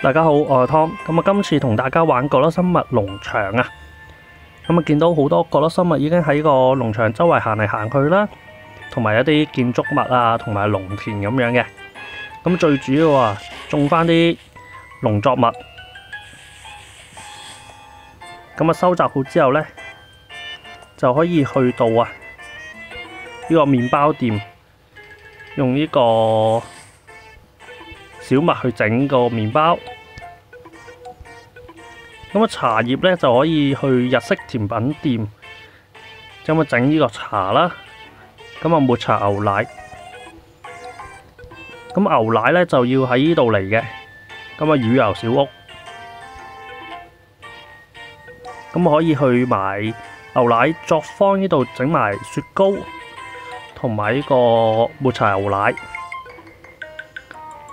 大家好，我係湯。咁啊，今次同大家玩角落生物農場啊。咁啊，見到好多角落生物已經喺個農場周圍行嚟行去啦，同埋一啲建築物啊，同埋農田咁樣嘅。咁最主要啊，種翻啲農作物。咁啊，收集好之後呢，就可以去到啊呢個麵包店，用呢個小麥去整個麵包。咁啊，茶葉呢就可以去日式甜品店，咁啊整呢個茶啦。咁啊，抹茶牛奶。咁牛奶呢就要喺呢度嚟嘅。咁啊，乳油小屋。咁可以去埋牛奶作坊呢度整埋雪糕，同埋呢個抹茶牛奶。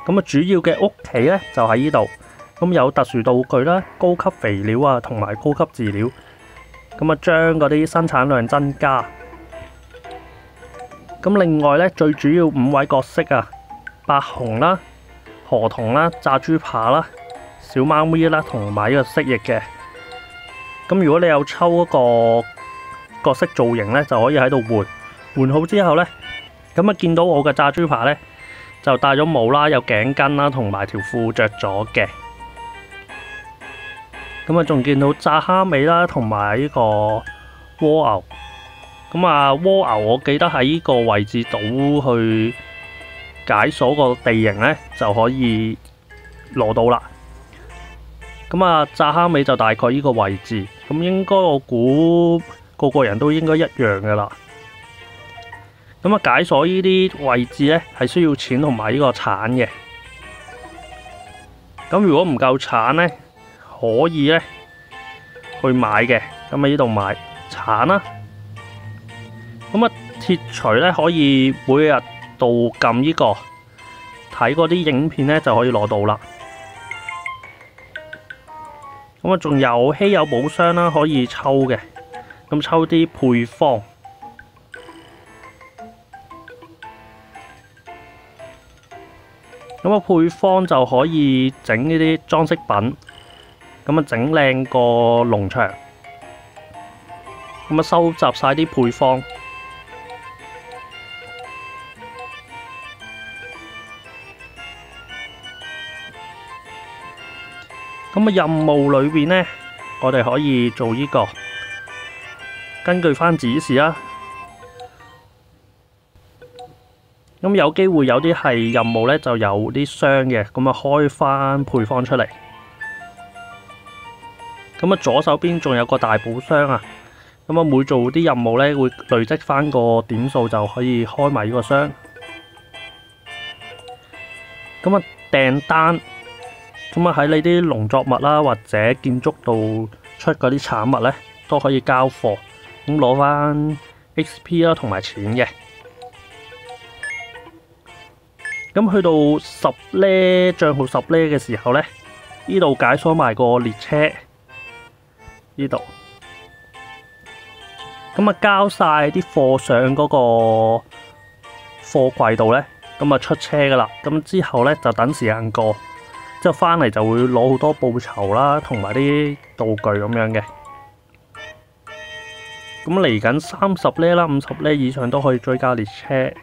咁啊，主要嘅屋企呢就喺呢度。咁有特殊道具啦，高級肥料啊，同埋高級飼料。咁啊，將嗰啲生產量增加。咁另外呢，最主要五位角色啊，白熊啦、河童啦、炸豬扒啦、小貓咪啦，同埋呢個蜥蜴嘅。咁如果你有抽嗰個角色造型呢，就可以喺度換。換好之後呢，咁啊見到我嘅炸豬扒呢，就戴咗帽啦，有頸巾啦，同埋條褲着咗嘅。咁啊，仲見到炸蝦尾啦，同埋呢個蝸牛。咁啊，蝸牛我記得喺呢個位置倒去解鎖個地形呢，就可以攞到啦。咁啊，炸蝦尾就大概呢個位置。咁應該我估個個人都應該一樣噶啦。咁啊，解鎖呢啲位置呢，係需要錢同埋呢個橙嘅。咁如果唔夠橙呢，可以咧去買嘅，咁喺呢度買橙啦。咁啊，鐵錘咧可以每日到撳呢個睇嗰啲影片咧就可以攞到啦。咁啊，仲有稀有寶箱啦，可以抽嘅。咁抽啲配方。咁啊，配方就可以整呢啲裝飾品。咁啊，整靚個農場，咁啊，收集晒啲配方。咁啊，任務裏邊呢，我哋可以做呢個，根據翻指示啊。咁有機會有啲係任務呢，就有啲箱嘅，咁啊，開翻配方出嚟。咁啊，左手邊仲有個大寶箱啊！咁啊，每做啲任務呢，會累積翻個點數，就可以開埋呢個箱。咁啊，訂單，咁啊喺你啲農作物啦，或者建築度出嗰啲產物呢，都可以交貨，咁攞翻 XP 啦，同埋錢嘅。咁去到十呢，帳號十呢嘅時候呢，呢度解锁埋個列車。呢度，咁啊交晒啲貨上嗰個貨櫃度呢，咁啊出車噶啦。咁之後呢，就等時間過，之後返嚟就會攞好多報酬啦，同埋啲道具咁樣嘅。咁嚟緊三十呢啦，五十呢以上都可以追加列車。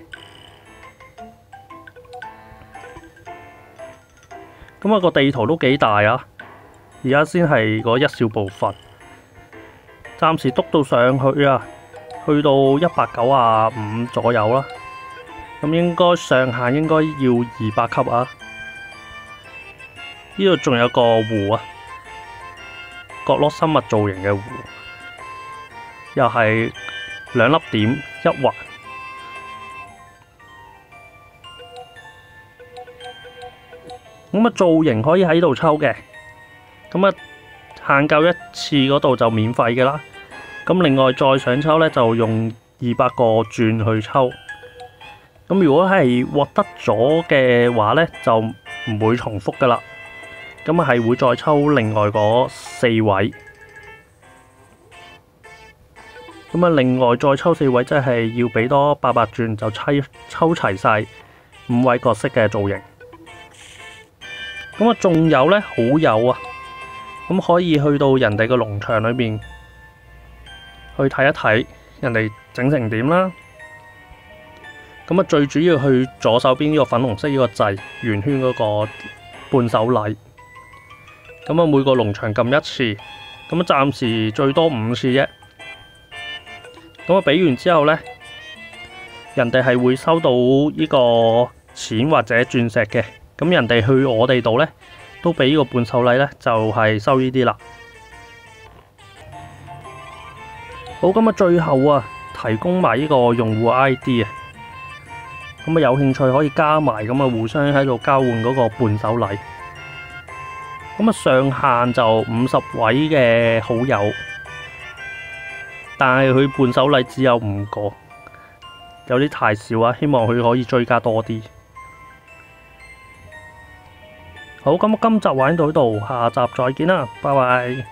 咁啊個地圖都幾大啊，而家先係嗰一小部分。暫時督到上去啊，去到一百九啊五左右啦。咁應該上限應該要二百級啊。呢度仲有個湖啊，角落生物造型嘅湖，又係兩粒點一環。咁啊，造型可以喺度抽嘅。咁啊，限夠一次嗰度就免費嘅啦。咁另外再上抽呢，就用二百個鑽去抽。咁如果係獲得咗嘅話呢，就唔會重複噶啦。咁啊係會再抽另外嗰四位。咁啊另外再抽四位，即係要俾多八百鑽就抽抽齊晒五位角色嘅造型。咁啊，仲有呢，好友啊，咁可以去到人哋個農場裏邊去睇一睇人哋整成點啦。咁啊，最主要去左手邊呢個粉紅色呢個掣圓圈嗰個伴手禮。咁啊，每個農場撳一次，咁啊，暫時最多五次啫。咁啊，俾完之後呢，人哋係會收到呢個錢或者鑽石嘅。咁人哋去我哋度呢，都俾呢個伴手禮呢，就係收呢啲啦。好，咁啊，最後啊，提供埋呢個用戶 ID 啊。咁啊，有興趣可以加埋，咁啊，互相喺度交換嗰個伴手禮。咁啊，上限就五十位嘅好友，但係佢伴手禮只有五個，有啲太少啊！希望佢可以追加多啲。好，咁今集玩到呢度，下集再见啦，拜拜。